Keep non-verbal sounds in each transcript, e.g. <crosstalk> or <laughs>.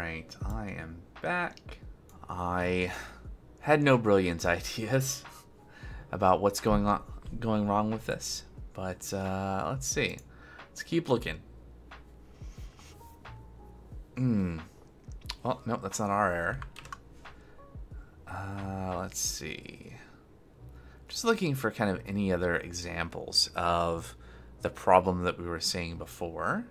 Alright, I am back. I had no brilliant <laughs> ideas about what's going on going wrong with this. But uh, let's see. Let's keep looking. Hmm. Well, no, that's not our error. Uh, let's see. Just looking for kind of any other examples of the problem that we were seeing before,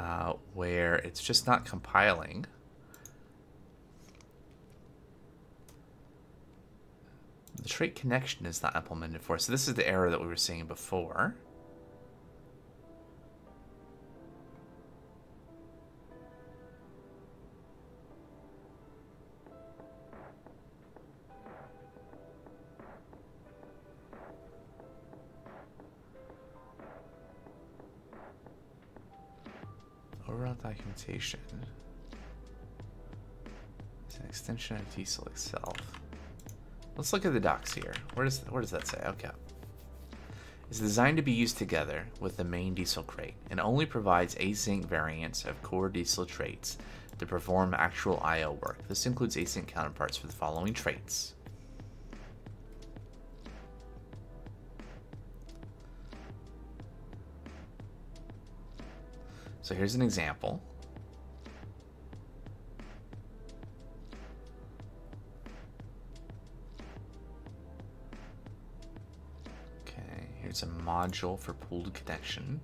uh, where it's just not compiling. The trait connection is not implemented for. So this is the error that we were seeing before. Is an extension of diesel itself. Let's look at the docs here. Where does where does that say? Okay. It's designed to be used together with the main diesel crate and only provides async variants of core diesel traits to perform actual I.O. work. This includes async counterparts for the following traits. So here's an example. Module for pooled connection.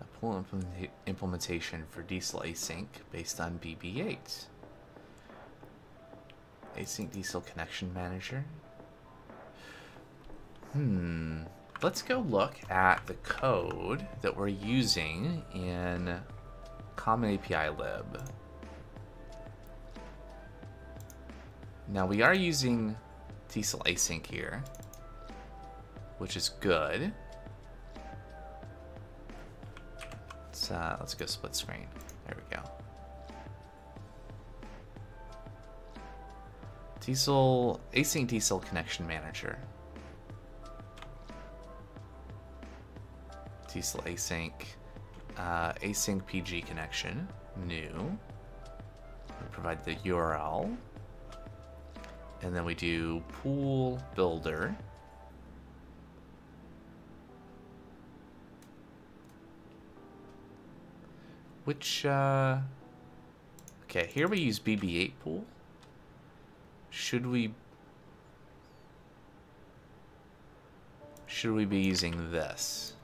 A pool implementa- implementation for diesel async based on BB8. Async diesel connection manager. Hmm. Let's go look at the code that we're using in Common API lib. Now we are using Diesel async here, which is good. Let's, uh, let's go split screen. There we go. Diesel, async diesel connection manager. Diesel async, uh, async PG connection, new. We provide the URL. And then we do pool builder. Which, uh, okay, here we use BB8 pool. Should we... Should we be using this?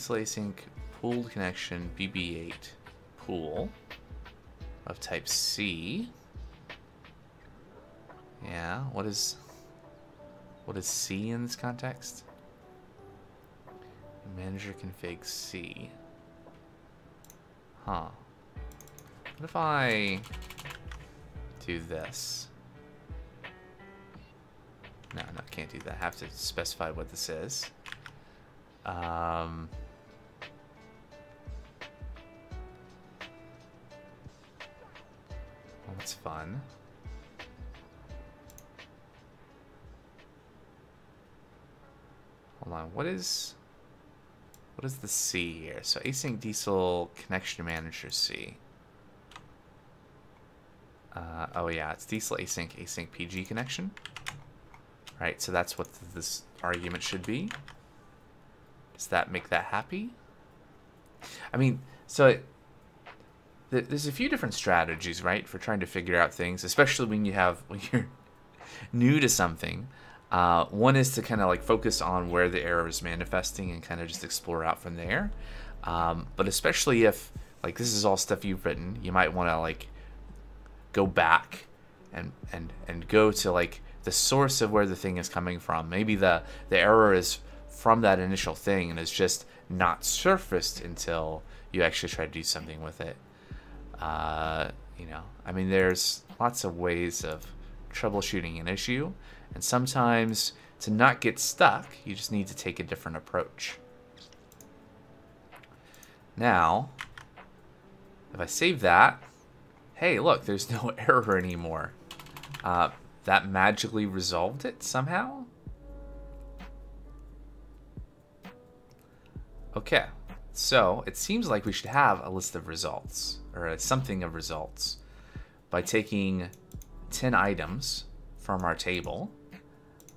Diesel async pooled connection BB8 pool of type C. Yeah, what is what is C in this context? Manager config C. Huh. What if I do this? No, no, can't do that. I have to specify what this is. Um, fun. Hold on, what is what is the C here? So async diesel connection manager C. Uh, oh yeah, it's diesel async async PG connection. Right, so that's what this argument should be. Does that make that happy? I mean, so it, th there's a few different strategies, right, for trying to figure out things, especially when you have <laughs> when you're new to something. Uh, one is to kind of like focus on where the error is manifesting and kind of just explore out from there. Um, but especially if like this is all stuff you've written, you might want to like go back and and and go to like the source of where the thing is coming from. Maybe the the error is from that initial thing and is just not surfaced until you actually try to do something with it. Uh, you know, I mean, there's lots of ways of troubleshooting an issue, and sometimes to not get stuck, you just need to take a different approach. Now, if I save that, hey, look, there's no <laughs> error anymore. Uh, that magically resolved it somehow? Okay, so it seems like we should have a list of results, or something of results, by taking 10 items from our table.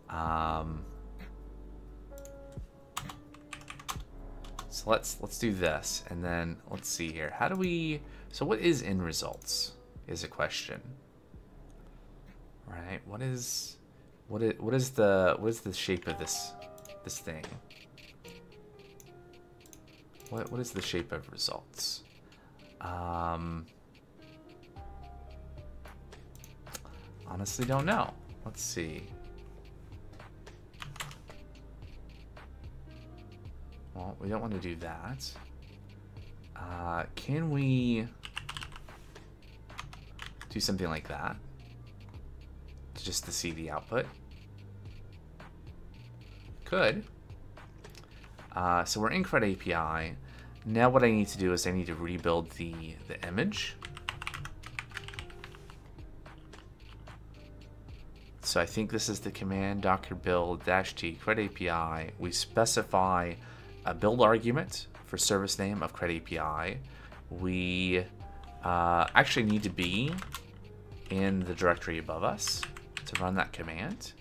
Um, so let's let's do this, and then let's see here. How do we? So what is in results? Is a question. Right. What is what is what is the what is the shape of this this thing? What what is the shape of results? Um, honestly, don't know. Let's see. Well, we don't want to do that. Uh, can we do something like that? Just to see the output? Could. Uh, so we're in CRUD API. Now what I need to do is I need to rebuild the, the image. So I think this is the command docker build dash t CRUD API. We specify a build argument for service name of CRUD API. We uh, actually need to be in the directory above us to run that command.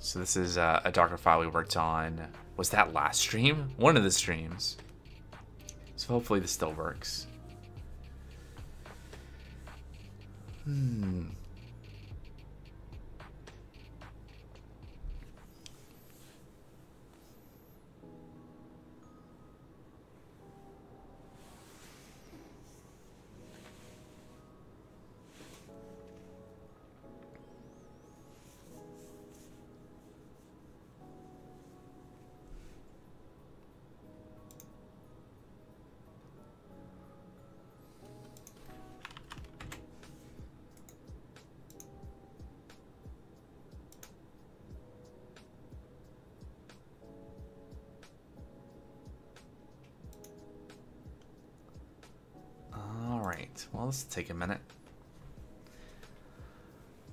So this is uh, a Docker file we worked on. Was that last stream? One of the streams. So hopefully this still works. Hmm. Well, this will take a minute.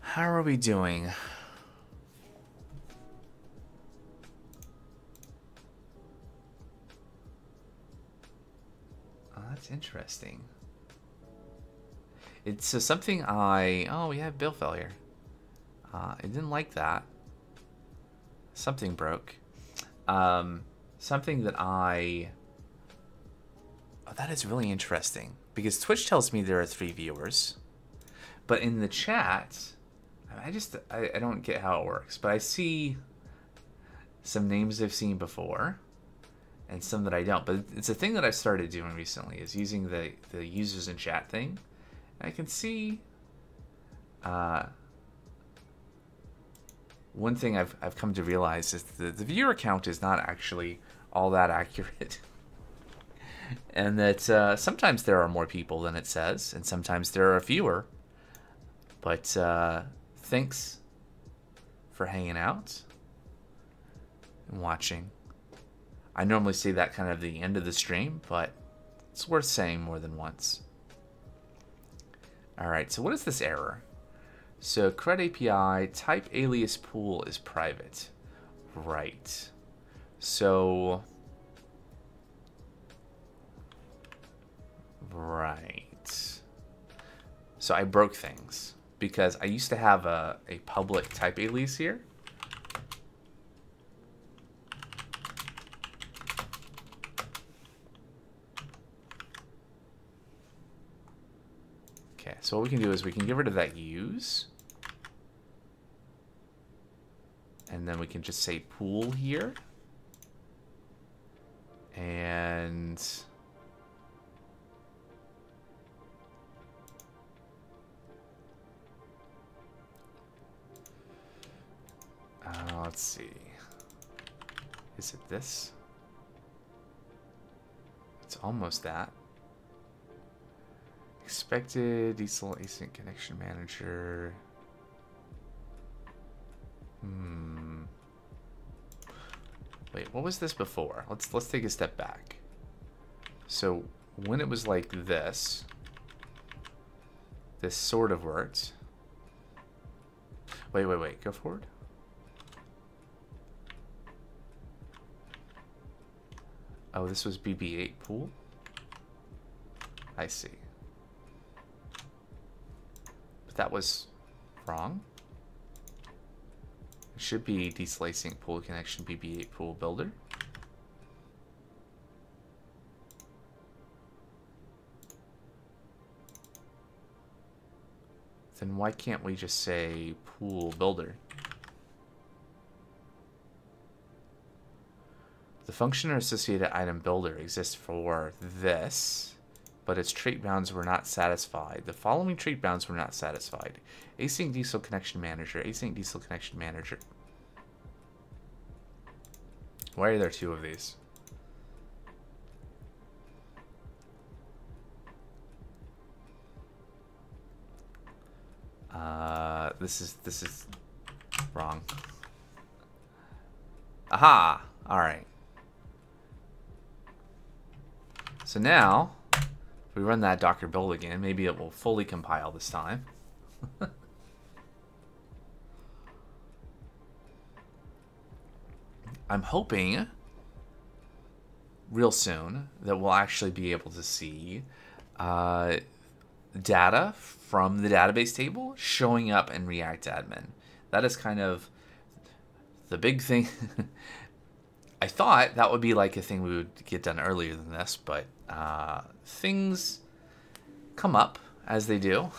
How are we doing? Oh, that's interesting. It's uh, something I... Oh, we have bill failure. Uh, I didn't like that. Something broke. Um, something that I... Oh, that is really interesting because Twitch tells me there are three viewers, but in the chat, I just I, I don't get how it works. But I see some names I've seen before, and some that I don't. But it's a thing that I've started doing recently is using the the users in chat thing. And I can see. Uh, one thing I've, I've come to realize is that the viewer count is not actually all that <laughs> accurate. And that uh, sometimes there are more people than it says, and sometimes there are fewer. But uh, thanks for hanging out and watching. I normally say that kind of the end of the stream, but it's worth saying more than once. All right, so what is this error? So CRUD API type alias pool is private. Right. So Right. So I broke things because I used to have a, a public type alias here. Okay, so what we can do is we can get rid of that use. And then we can just say pool here. And Uh, let's see. Is it this? It's almost that. Expected diesel async connection manager. Hmm. Wait, what was this before? Let's let's take a step back. So when it was like this, this sort of worked. Wait, wait, wait. Go forward. Oh, this was BB8 pool? I see. But that was wrong. It should be diesel async pool connection BB8 pool builder. Then why can't we just say pool builder? Function or associated item builder exists for this, but its trait bounds were not satisfied. The following trait bounds were not satisfied. Async diesel connection manager, async diesel connection manager. Why are there two of these? Uh, this is this is wrong. Aha! All right. So now, if we run that Docker build again, maybe it will fully compile this time. <laughs> I'm hoping real soon that we'll actually be able to see uh, data from the database table showing up in React Admin. That is kind of the big thing. <laughs> I thought that would be like a thing we would get done earlier than this, but uh, things come up as they do.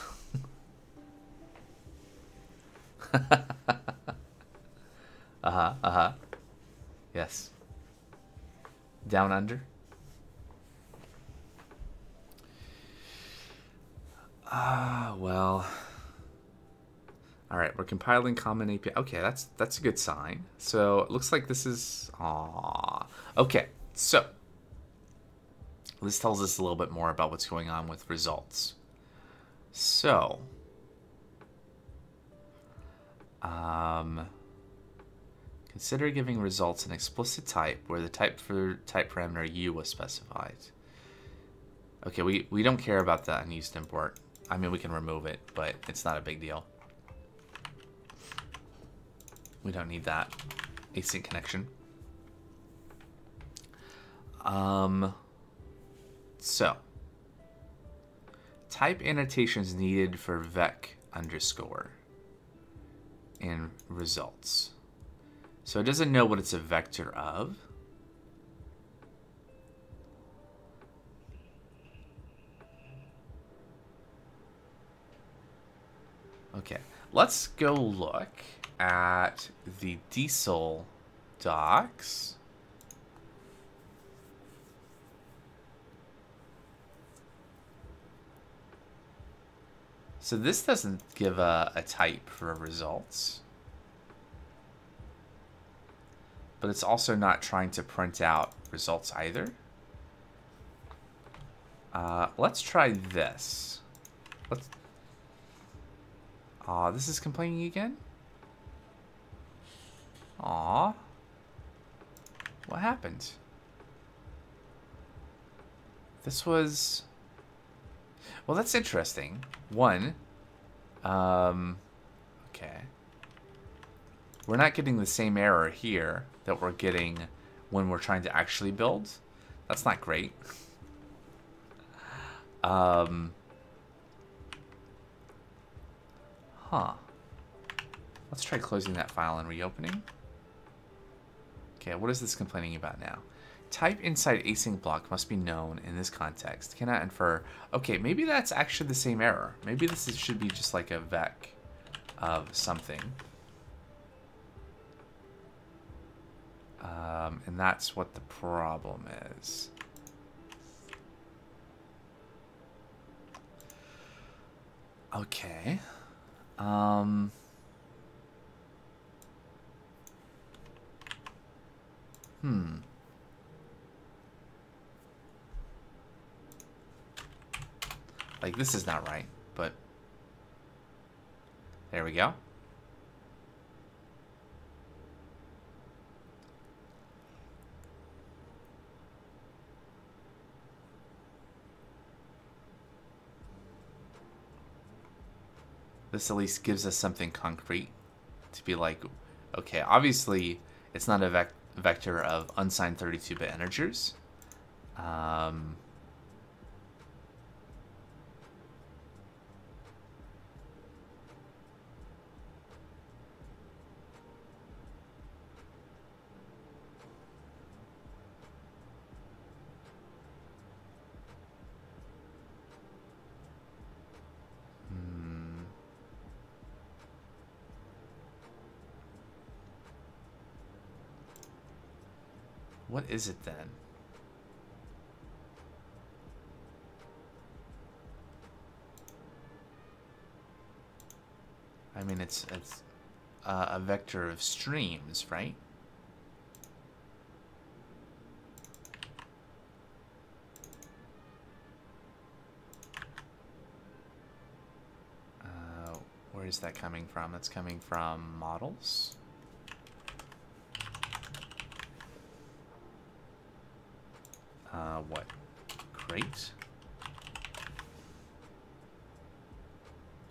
<laughs> uh huh, uh huh. Yes. Down under. Ah, uh, well. All right, we're compiling common API. Okay, that's that's a good sign. So it looks like this is. Ah. Okay, so this tells us a little bit more about what's going on with results. So, um, consider giving results an explicit type where the type for type parameter u was specified. Okay, we, we don't care about the unused import. I mean, we can remove it, but it's not a big deal. We don't need that async connection. Um, so, type annotations needed for vec underscore in results. So it doesn't know what it's a vector of. Okay, let's go look at the diesel docs. So this doesn't give a, a type for results. But it's also not trying to print out results either. Uh, let's try this. Let's Aw, this is complaining again? Aw. What happened? This was... Well, that's interesting. One, um, okay. We're not getting the same error here that we're getting when we're trying to actually build. That's not great. <laughs> Um, Huh. Let's try closing that file and reopening. Okay, what is this complaining about now? Type inside async block must be known in this context. Cannot infer. Okay, maybe that's actually the same error. Maybe this is, should be just like a vec of something. Um, and that's what the problem is. Okay. Um, hmm. Like, this is not right, but there we go. This at least gives us something concrete to be like, okay, obviously it's not a vec vector of unsigned 32-bit integers. Um, What is it then? I mean, it's it's uh, a vector of streams, right? Uh, where is that coming from? That's coming from models. Uh, what? Great.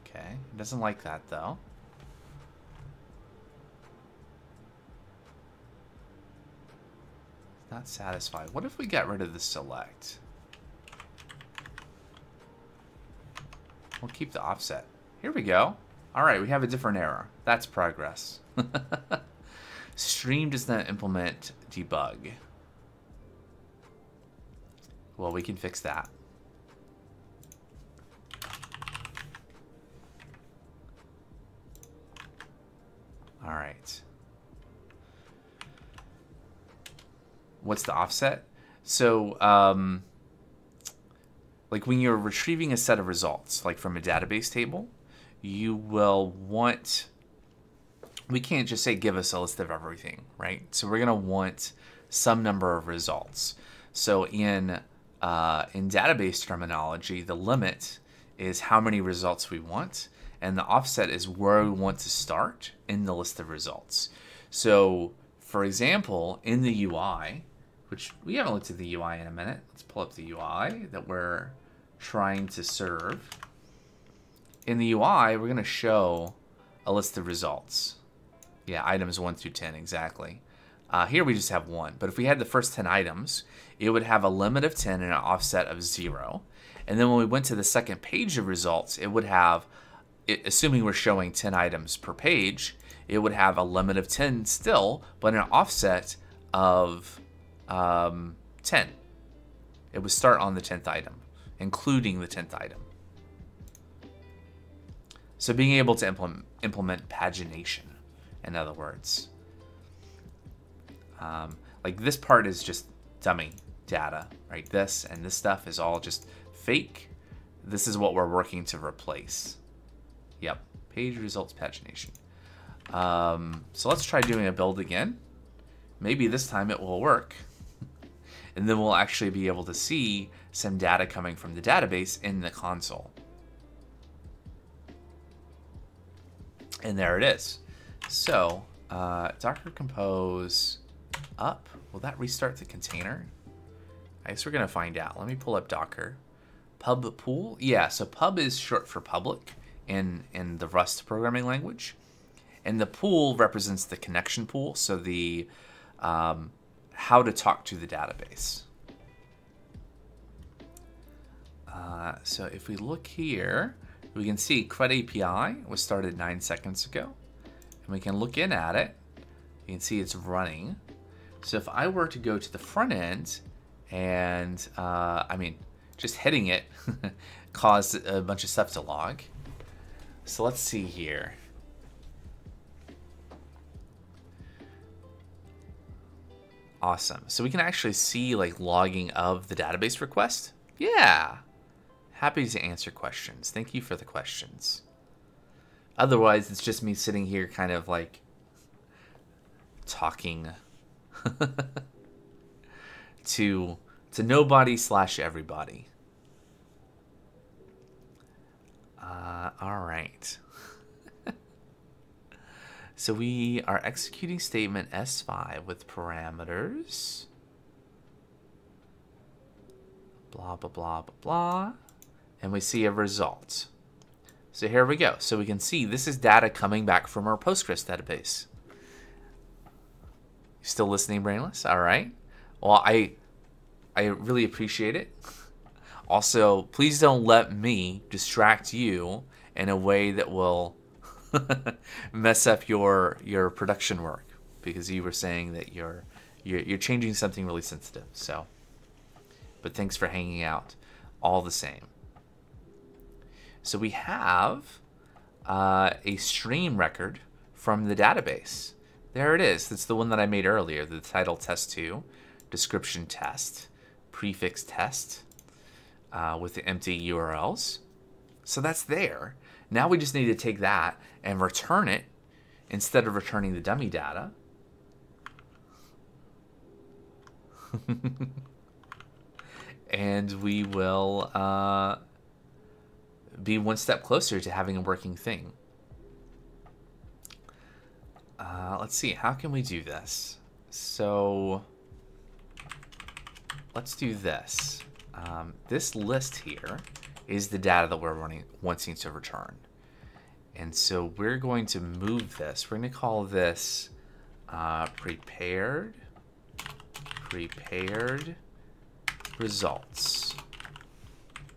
Okay. It doesn't like that, though. Not satisfied. What if we get rid of the select? We'll keep the offset. Here we go. All right, we have a different error. That's progress. <laughs> Stream does not implement debug. Well, we can fix that. All right. What's the offset? So, um, like when you're retrieving a set of results, like from a database table, you will want, we can't just say give us a list of everything, right? So we're going to want some number of results. So in uh, in database terminology, the limit is how many results we want, and the offset is where we want to start in the list of results. So, for example, in the UI, which we haven't looked at the UI in a minute, let's pull up the UI that we're trying to serve. In the UI, we're going to show a list of results. Yeah, items 1 through 10, exactly. Uh, here we just have one, but if we had the first 10 items, it would have a limit of 10 and an offset of 0. And then when we went to the second page of results, it would have, assuming we're showing 10 items per page, it would have a limit of 10 still, but an offset of um, 10. It would start on the 10th item, including the 10th item. So being able to implement, implement pagination, in other words. Um, like this part is just dummy data, right? This and this stuff is all just fake. This is what we're working to replace. Yep, page results pagination. Um, so let's try doing a build again. Maybe this time it will work. <laughs> and then we'll actually be able to see some data coming from the database in the console. And there it is. So, uh, Docker Compose up. Will that restart the container? I guess we're going to find out. Let me pull up Docker. Pub pool? Yeah, so pub is short for public in, in the Rust programming language. And the pool represents the connection pool, so the um, how to talk to the database. Uh, so if we look here, we can see CRUD API was started nine seconds ago. And we can look in at it. You can see it's running. So if I were to go to the front end and, uh, I mean, just hitting it <laughs> caused a bunch of stuff to log. So let's see here. Awesome. So we can actually see like logging of the database request. Yeah. Happy to answer questions. Thank you for the questions. Otherwise, it's just me sitting here kind of like talking <laughs> to to nobody slash everybody. Uh, all right. <laughs> so we are executing statement S5 with parameters. Blah, blah, blah, blah, blah. And we see a result. So here we go. So we can see this is data coming back from our Postgres database. Still listening, Brainless? All right. Well, I I really appreciate it. Also, please don't let me distract you in a way that will <laughs> mess up your your production work because you were saying that you're you're, you're changing something really sensitive. So, but thanks for hanging out all the same. So we have uh, a stream record from the database. There it is. That's the one that I made earlier, the title test 2, description test, prefix test uh, with the empty URLs. So that's there. Now we just need to take that and return it instead of returning the dummy data. <laughs> and we will uh, be one step closer to having a working thing. Uh, let's see, how can we do this? So let's do this. Um, this list here is the data that we're running wanting to return. And so we're going to move this. We're going to call this uh, prepared, prepared results.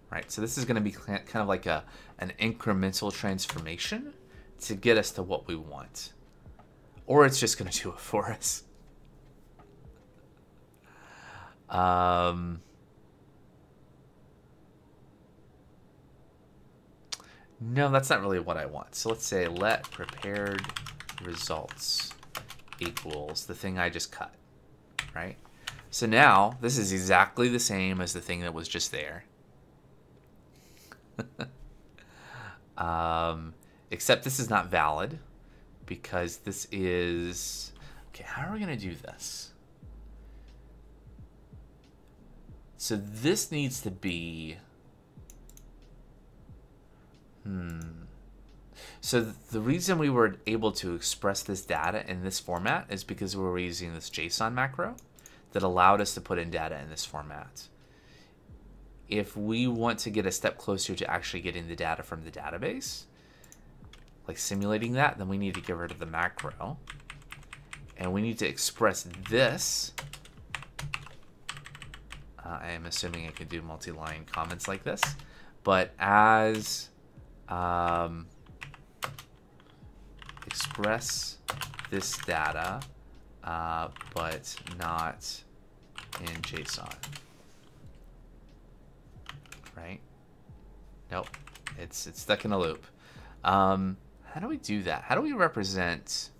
Right, so this is going to be kind of like a an incremental transformation to get us to what we want. Or it's just going to do it for us. Um, no, that's not really what I want. So let's say let prepared results equals the thing I just cut, right? So now this is exactly the same as the thing that was just there. <laughs> um, except this is not valid because this is... Okay, how are we to do this? So this needs to be... Hmm. So the reason we were able to express this data in this format is because we were using this JSON macro that allowed us to put in data in this format. If we want to get a step closer to actually getting the data from the database, like simulating that, then we need to get rid of the macro. And we need to express this uh, I am assuming I can do multi-line comments like this, but as um, express this data, uh, but not in JSON. Right? Nope. It's it's stuck in a loop. Um, how do we do that? How do we represent?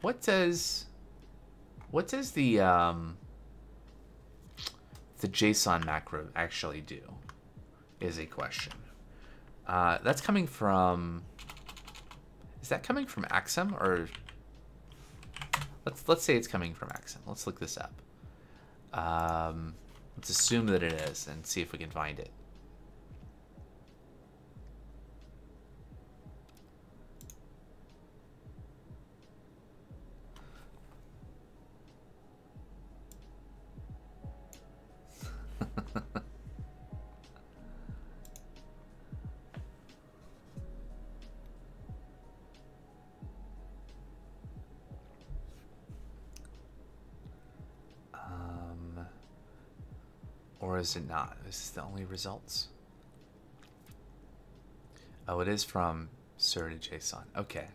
What does what does the um, the JSON macro actually do? Is a question. Uh, that's coming from. Is that coming from Axum or? Let's let's say it's coming from Axum. Let's look this up. Um, let's assume that it is and see if we can find it. Is it not? This Is the only results? Oh, it is from Serde JSON. Okay.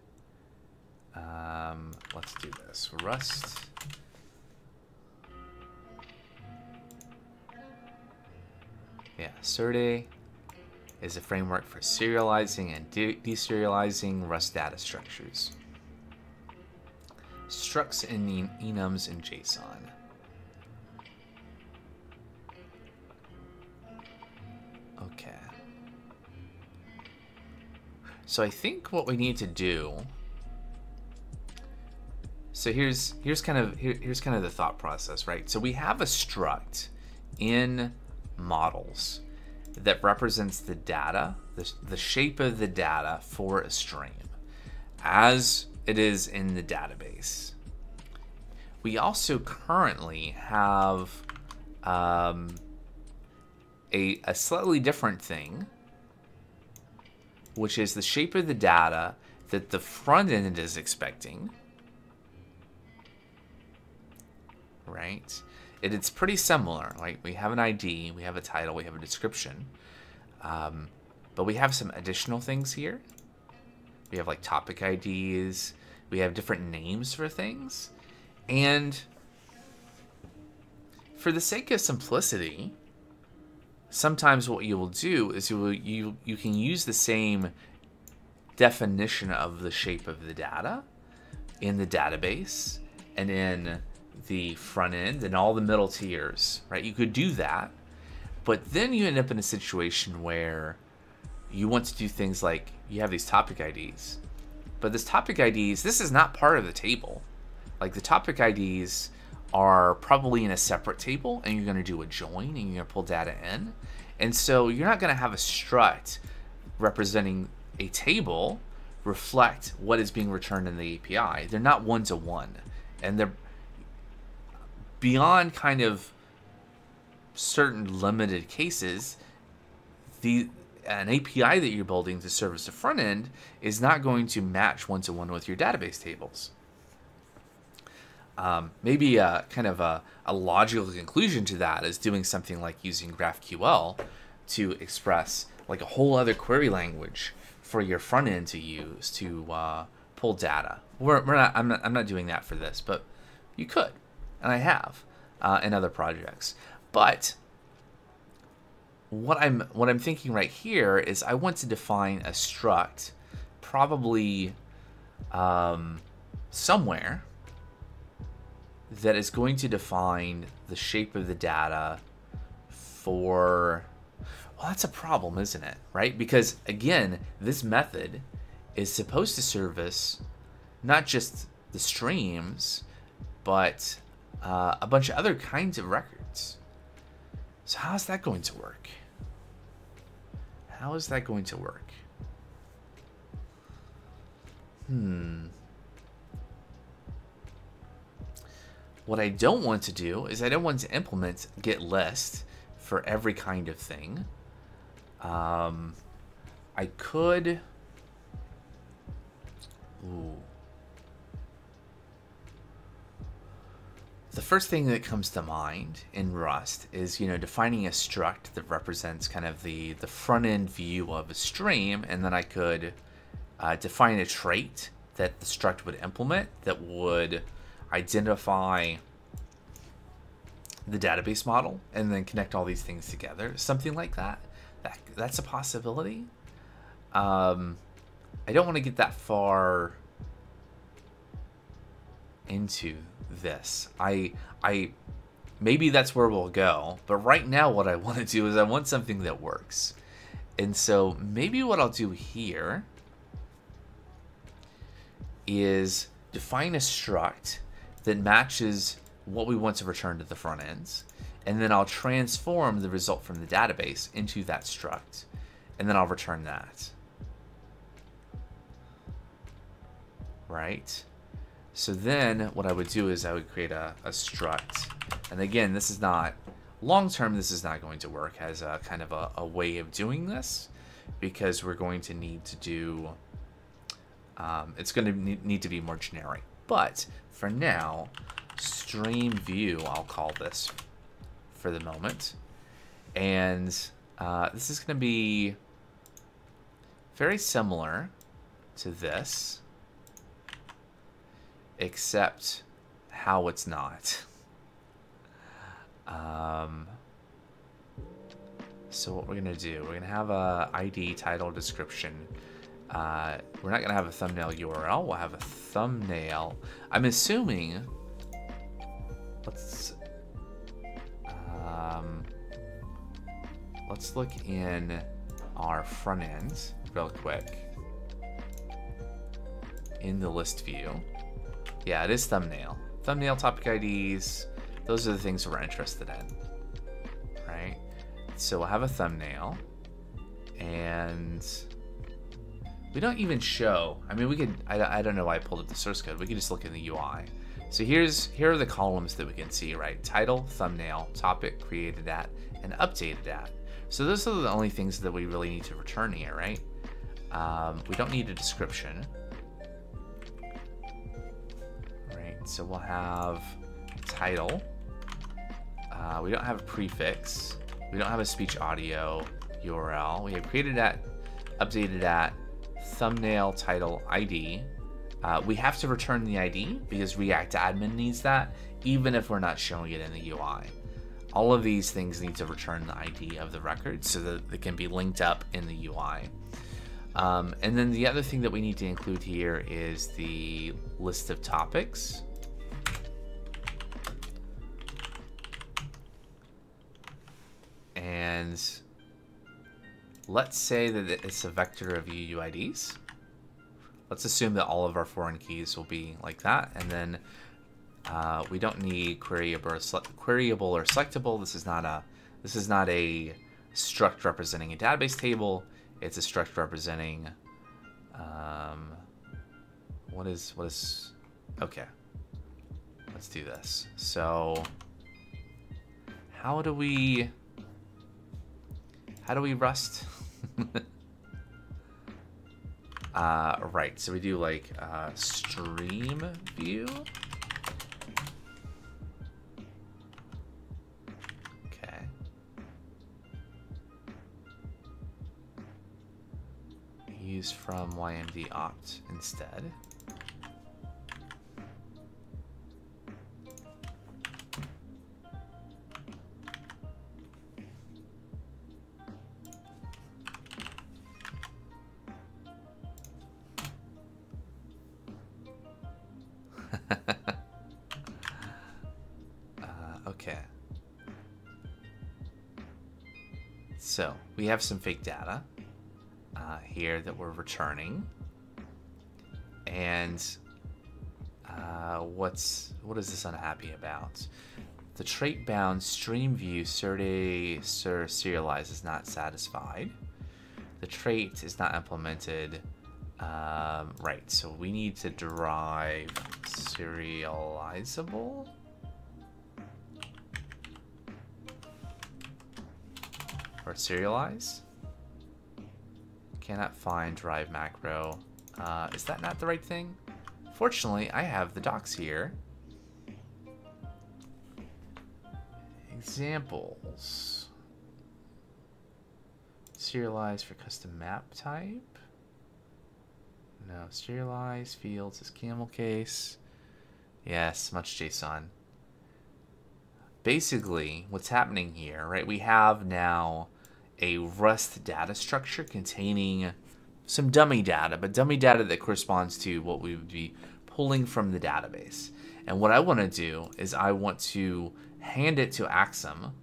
Um, let's do this. Rust Yeah, Serde is a framework for serializing and de deserializing Rust data structures. Structs and en enums in JSON. Okay. So I think what we need to do. So here's here's kind of here, here's kind of the thought process, right? So we have a struct in models that represents the data, the, the shape of the data for a stream as it is in the database. We also currently have um, a, a slightly different thing, which is the shape of the data that the front end is expecting. Right? It, it's pretty similar. Like we have an ID, we have a title, we have a description. Um, but we have some additional things here. We have like topic IDs. We have different names for things. And for the sake of simplicity, sometimes what you will do is you will, you you can use the same definition of the shape of the data in the database and in the front end and all the middle tiers, right? You could do that, but then you end up in a situation where you want to do things like you have these topic IDs, but this topic IDs, this is not part of the table. Like the topic IDs are probably in a separate table and you're going to do a join and you're going to pull data in. And so you're not going to have a struct representing a table reflect what is being returned in the API. They're not one to one. And they're beyond kind of certain limited cases, the an API that you're building to service the front end is not going to match one to one with your database tables. Um, maybe a kind of a, a logical conclusion to that is doing something like using GraphQL to express like a whole other query language for your front end to use to uh, pull data. We're, we're not, I'm not, I'm not doing that for this, but you could, and I have uh, in other projects. But what I'm what I'm thinking right here is I want to define a struct, probably um, somewhere that is going to define the shape of the data for well that's a problem isn't it? Right? Because again this method is supposed to service not just the streams but uh, a bunch of other kinds of records. So how's that going to work? How is that going to work? Hmm What I don't want to do is I don't want to implement get list for every kind of thing. Um, I could. Ooh. The first thing that comes to mind in Rust is, you know, defining a struct that represents kind of the, the front end view of a stream, and then I could uh, define a trait that the struct would implement that would identify the database model and then connect all these things together. Something like that. that that's a possibility. Um, I don't want to get that far into this. I I maybe that's where we'll go, but right now what I <laughs> want to do is I want something that works. And so maybe what I'll do here is define a struct that matches what we want to return to the front ends. And then I'll transform the result from the database into that struct. And then I'll return that. Right? So then what I would do is I would create a, a struct. And again, this is not, long term, this is not going to work as a kind of a, a way of doing this because we're going to need to do, um, it's going to need to be more generic. But for now, stream view, I'll call this for the moment. And uh, this is going to be very similar to this, except how it's not. <laughs> Um, so what we're going to do, we're going to have a ID, title, description. Uh, we're not going to have a thumbnail URL. We'll have a thumbnail. I'm assuming Let's um, let's look in our front end real quick in the list view. Yeah, it is thumbnail. Thumbnail topic IDs. Those are the things we're interested in, right? so we'll have a thumbnail, and we don't even show. I mean, we could. I, I don't know why I pulled up the source code. We could just look in the UI. So here's here are the columns that we can see, right? Title, thumbnail, topic, created at, and updated at. So those are the only things that we really need to return here, right? Um, we don't need a description. Right, so we'll have title. Uh, we don't have a prefix. We don't have a speech audio URL. We have created at, updated at, thumbnail, title, ID. Uh, we have to return the ID because React admin needs that, even if we're not showing it in the UI. All of these things need to return the ID of the record so that it can be linked up in the UI. Um, and then the other thing that we need to include here is the list of topics. And let's say that it's a vector of UUIDs. Let's assume that all of our foreign keys will be like that. And then uh, we don't need queryable or, selectable. This is not a this is not a struct representing a database table. It's a struct representing um, what is what is okay. Let's do this. So how do we how do we rust? <laughs> uh, right, so we do like uh, stream view. Okay. Use from YMD opt instead. We have some fake data uh, here that we're returning. And uh, what's what is this unhappy about? The trait bound stream view serde ser serialize is not satisfied. The trait is not implemented. Um, right, so we need to derive serializable. Serialize. Cannot find derive macro. Uh, is that not the right thing? Fortunately, I have the docs here. Examples. Serialize for custom map type. No, serialize fields is camel case. Yes, much JSON basically what's happening here, right? We have now a Rust data structure containing some dummy data, but dummy data that corresponds to what we would be pulling from the database. And what I want to do is I want to hand it to Axum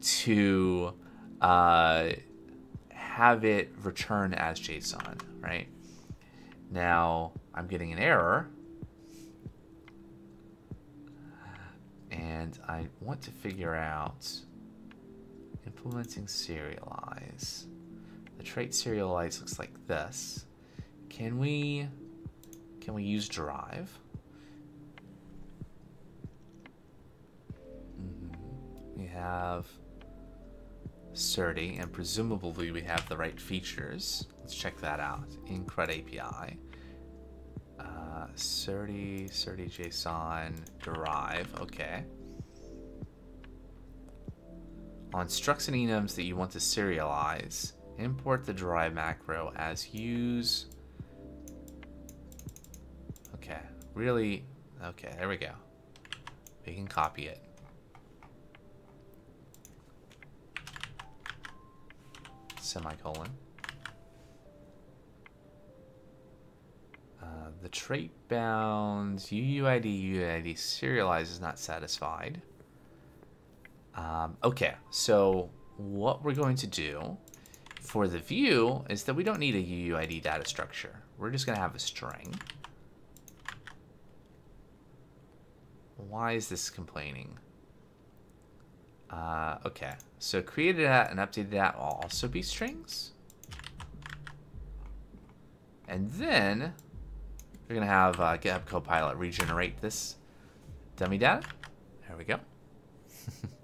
to uh, have it return as JSON, right? Now I'm getting an error. And I want to figure out Implementing serialize. The trait serialize looks like this. Can we can we use derive? Mm -hmm. We have Serde, and presumably we have the right features. Let's check that out in CRUD API. Uh, Serde JSON, derive, okay on structs and enums that you want to serialize, import the derive macro as use. Okay, really, okay, there we go. We can copy it. Semicolon. Uh, the trait bounds UUID UUID serialize is not satisfied. Um, okay, so what we're going to do for the view is that we don't need a UUID data structure. We're just going to have a string. Why is this complaining? Uh, okay, so created at and updated at will also be strings. And then we're going to have uh, GitHub Copilot regenerate this dummy data. There we go. <laughs>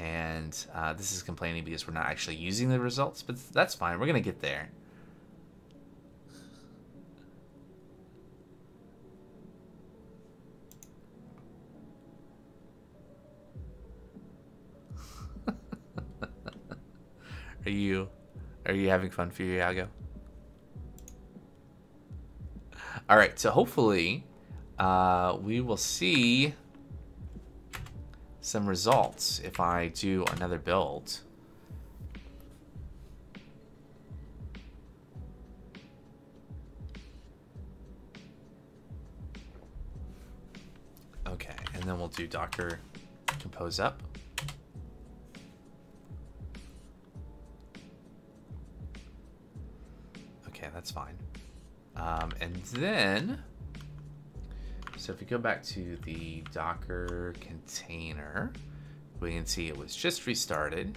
and uh, this is complaining because we're not actually using the results, but that's fine. We're going to get there. <laughs> are you are you having fun, Furiago? All right, so hopefully uh, we will see some results if I do another build. Okay, and then we'll do Docker compose up. Okay, that's fine. Um, and then so if we go back to the Docker container, we can see it was just restarted.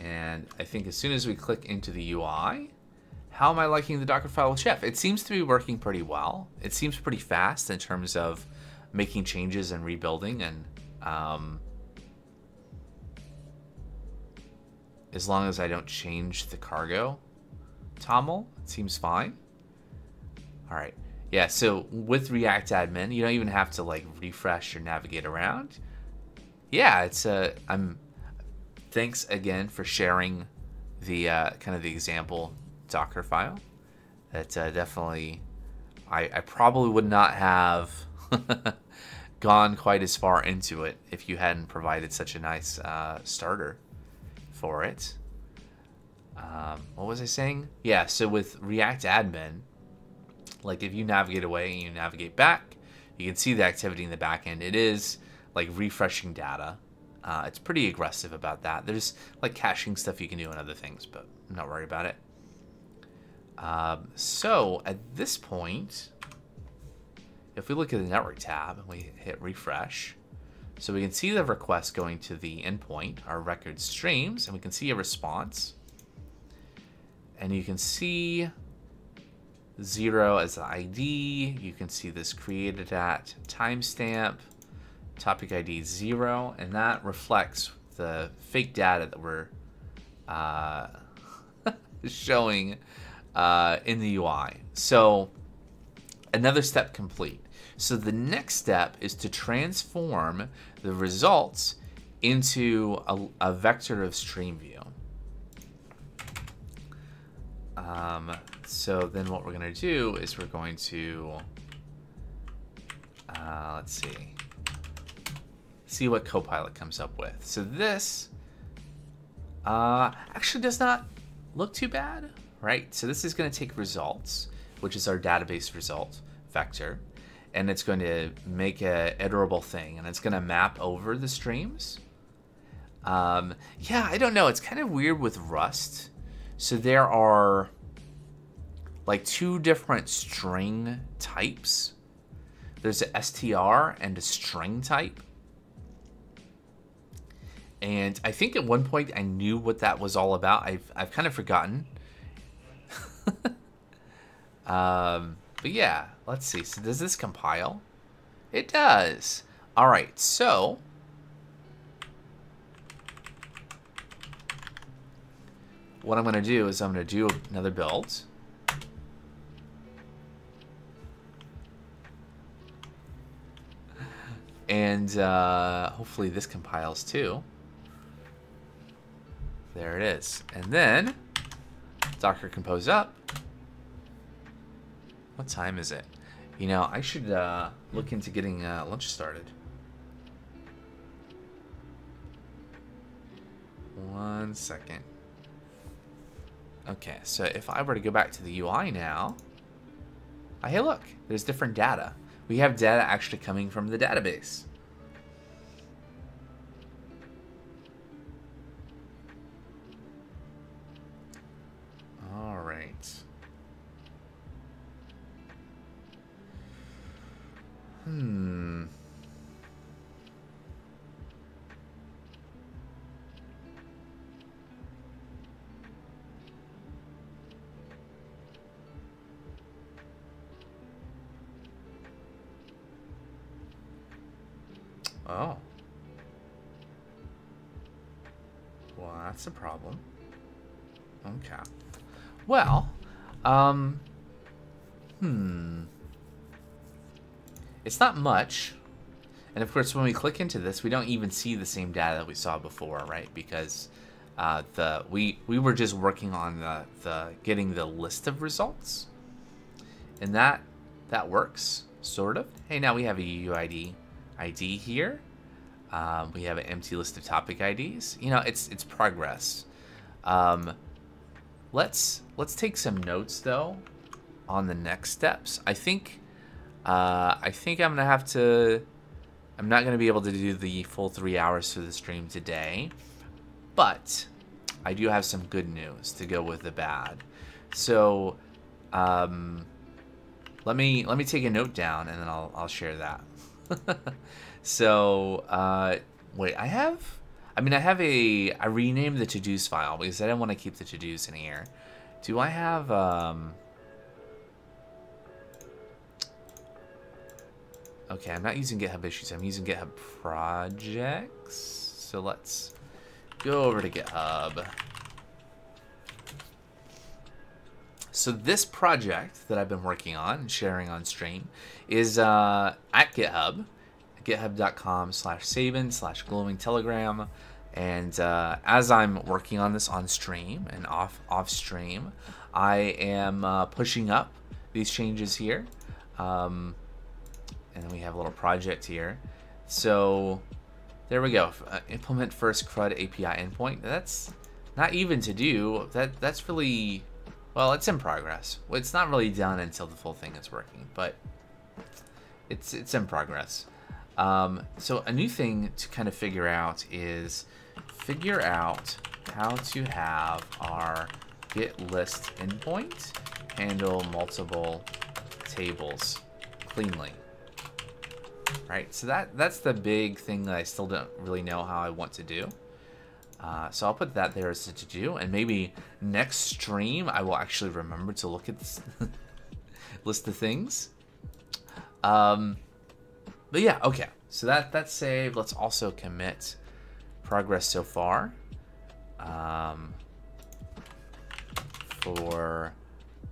And I think as soon as we click into the UI, how am I liking the Dockerfile with Chef? It seems to be working pretty well. It seems pretty fast in terms of making changes and rebuilding and um, as long as I don't change the cargo toml, it seems fine. All right, yeah, so with React Admin, you don't even have to like refresh or navigate around. Yeah, it's a. Uh, I'm. Thanks again for sharing the uh, kind of the example Docker file. That uh, definitely, I, I probably would not have <laughs> gone quite as far into it if you hadn't provided such a nice uh, starter for it. Um, what was I saying? Yeah, so with React Admin, like if you navigate away and you navigate back, you can see the activity in the back end. It is like refreshing data. Uh, it's pretty aggressive about that. There's like caching stuff you can do and other things, but I'm not worried about it. Um, so at this point, if we look at the network tab and we hit refresh, so we can see the request going to the endpoint, our record streams, and we can see a response. And you can see zero as the ID. You can see this created at timestamp, topic ID zero, and that reflects the fake data that we're uh, <laughs> showing uh, in the UI. So another step complete. So the next step is to transform the results into a, a vector of stream view. Um, so then what we're going to do is we're going to, uh, let's see, see what Copilot comes up with. So this uh, actually does not look too bad, right? So this is going to take results, which is our database result vector, and it's going to make a iterable thing, and it's going to map over the streams. Um, yeah, I don't know. It's kind of weird with Rust. So there are like two different string types. There's a str and a string type. And I think at one point I knew what that was all about. I've, I've kind of forgotten. <laughs> um, but yeah, let's see. So does this compile? It does. All right, so what I'm going to do is I'm going to do another build. And uh, hopefully this compiles too. There it is. And then Docker compose up. What time is it? You know, I should uh, look into getting uh, lunch started. One second. Okay, so if I were to go back to the UI now, oh, hey look, there's different data we have data actually coming from the database. Well, um, hmm. It's not much. And of course, when we click into this, we don't even see the same data that we saw before, right? Because uh, the we we were just working on the the getting the list of results, and that that works sort of. Hey, now we have a UUID ID here. Um, we have an empty list of topic IDs. You know, it's it's progress. Um, let's let's take some notes though on the next steps. I think uh, I think I'm gonna have to. I'm not gonna be able to do the full three hours for the stream today, but I do have some good news to go with the bad. So, um, let me let me take a note down and then I'll I'll share that. <laughs> so, uh, wait, I have. I mean, I have a. I renamed the to-dos file because I didn't want to keep the to-dos in here. Do I have um? Okay, I'm not using GitHub issues. I'm using GitHub projects. So let's go over to GitHub. So this project that I've been working on and sharing on stream is uh, at GitHub, github.com slash saebyn slash glowing telegram. And uh, as I'm working on this on stream and off off stream, I am uh, pushing up these changes here. Um, and we have a little project here. So there we go. Uh, implement first CRUD API endpoint. That's not even to do. That that's really well. It's in progress. It's not really done until the full thing is working, but it's it's in progress. Um, so a new thing to kind of figure out is figure out how to have our git list endpoint handle multiple tables cleanly right? So that that's the big thing that I still don't really know how I want to do. Uh, so I'll put that there as a to-do, and maybe next stream I will actually remember to look at this <laughs> list of things. Um, but yeah, okay. So that that's saved. Let's also commit progress so far um, for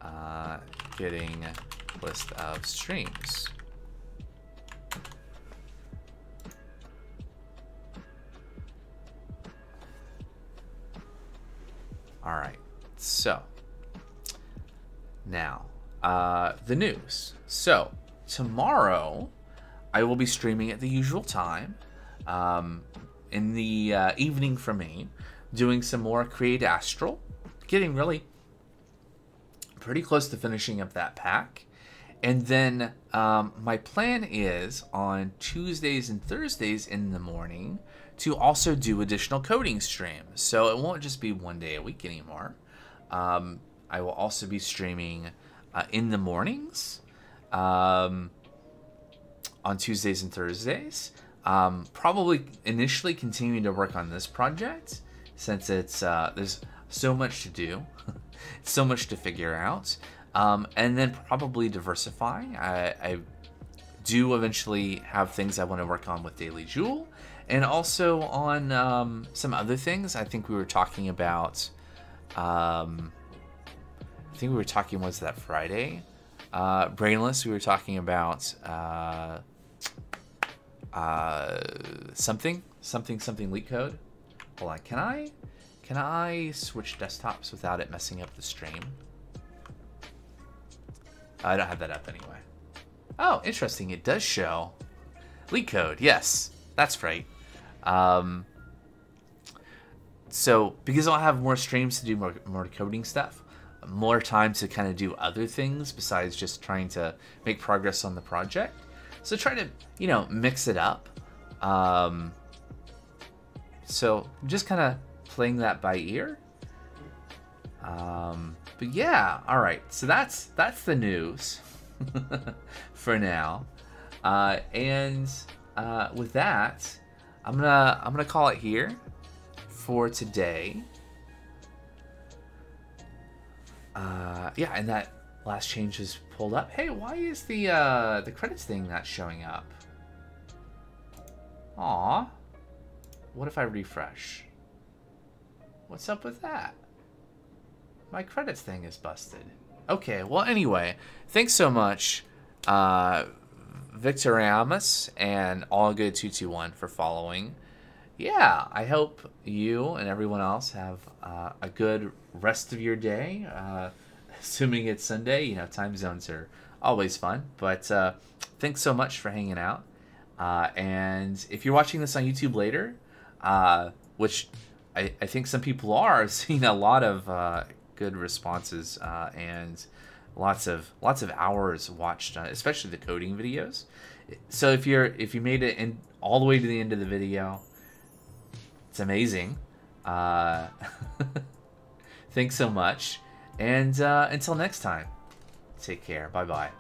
uh, getting list of streams. All right. So now uh, the news. So tomorrow I will be streaming at the usual time um, in the uh, evening for me, doing some more Create Astral, getting really pretty close to finishing up that pack. And then um, my plan is on Tuesdays and Thursdays in the morning to also do additional coding streams. So it won't just be one day a week anymore. Um, I will also be streaming uh, in the mornings um, on Tuesdays and Thursdays. Um, probably initially continuing to work on this project since it's uh, there's so much to do, <laughs> so much to figure out, um, and then probably diversifying. I, I do eventually have things I want to work on with Daily Jewel and also on um, some other things. I think we were talking about. Um, I think we were talking was that Friday, uh, brainless. We were talking about uh, uh, something, something, something LeetCode. Hold on, can I, can I switch desktops without it messing up the stream? I don't have that up anyway. Oh, interesting. It does show LeetCode. Yes, that's right. Um, so because I'll have more streams to do more, more coding stuff, more time to kind of do other things besides just trying to make progress on the project. So try to, you know, mix it up. Um, so just kind of playing that by ear. Um, but yeah, all right. So that's that's the news <laughs> for now. Uh, and uh, with that, I'm gonna I'm gonna call it here for today. Uh, yeah, and that last change is pulled up. Hey, why is the uh, the credits thing not showing up? Aw. What if I refresh? What's up with that? My credits thing is busted. Okay, well, anyway, thanks so much, uh, Victor Amos and All Good 221 for following. Yeah, I hope you and everyone else have uh, a good rest of your day. Uh, assuming it's Sunday, you know, time zones are always fun. But uh, thanks so much for hanging out. Uh, and if you're watching this on YouTube later, uh, which I, I think some people are, <laughs> seen a lot of uh, good responses and lots of lots of hours watched, especially the coding videos. So if you're if you made it in all the way to the end of the video, it's amazing. Uh, <laughs> thanks so much. And uh, until next time, take care. Bye bye.